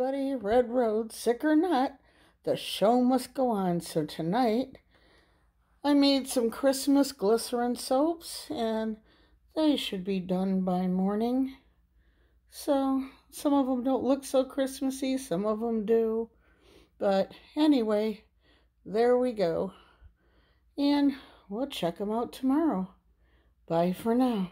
everybody, Red Road, sick or not, the show must go on. So tonight, I made some Christmas glycerin soaps, and they should be done by morning. So some of them don't look so Christmassy, some of them do. But anyway, there we go. And we'll check them out tomorrow. Bye for now.